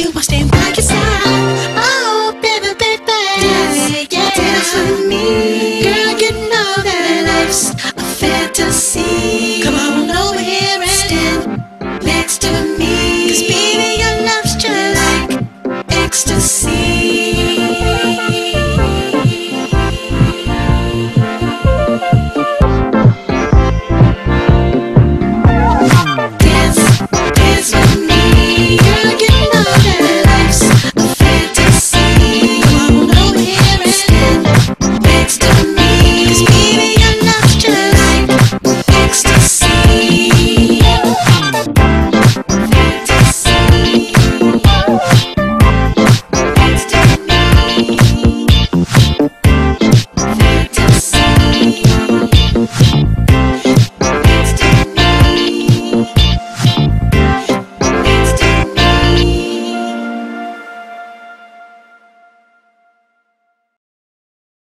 you must stand by your side. Oh, baby, baby, dance, yeah, dance with me. Girl, you know that life's a fantasy. Come on over here and stand.